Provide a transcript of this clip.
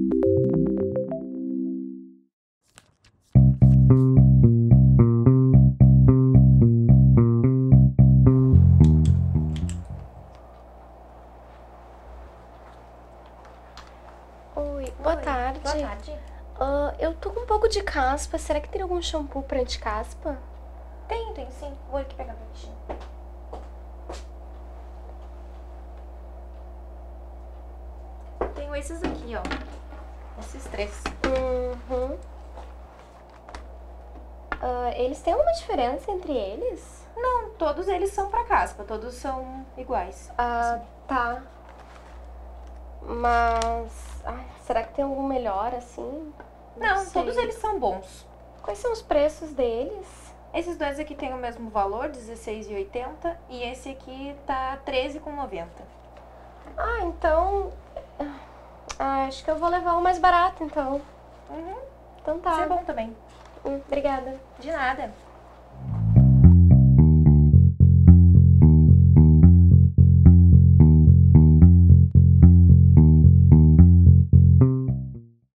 Oi, boa Oi, tarde. Boa tarde. Ah, eu tô com um pouco de caspa. Será que teria algum shampoo pra anti-caspa? Tem, tem sim. Vou aqui pegar pra ti. Tenho esses aqui, ó. Esses três. Uhum. Ah, eles têm alguma diferença entre eles? Não, todos eles são pra caspa. Todos são iguais. Ah, tá. Mas. ai, será que tem algum melhor assim? Não, sei. todos eles são bons. Quais são os preços deles? Esses dois aqui têm o mesmo valor, R$16,80. E esse aqui tá R$13,90. Ah, então. Ah, acho que eu vou levar o mais barato então. Uhum. Então tá. Isso é bom também. Hum, Obrigada. De nada.